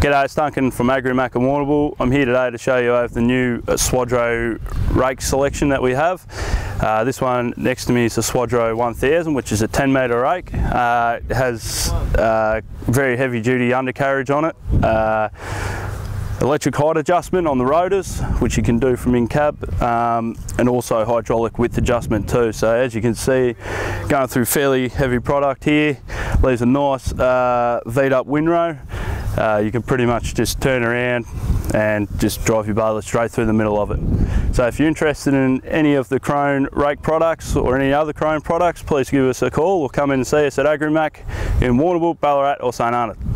G'day, it's Duncan from AgriMac and Warrnambool. I'm here today to show you over the new Swadro rake selection that we have. Uh, this one next to me is the Swadro 1000, which is a 10 metre rake. Uh, it has uh, very heavy duty undercarriage on it. Uh, electric height adjustment on the rotors, which you can do from in cab, um, and also hydraulic width adjustment too. So as you can see, going through fairly heavy product here, leaves a nice uh, V up windrow uh, you can pretty much just turn around and just drive your baler straight through the middle of it. So if you're interested in any of the Krone rake products or any other Krone products, please give us a call or come in and see us at AgriMac in Warrnambool, Ballarat or St Arnaud.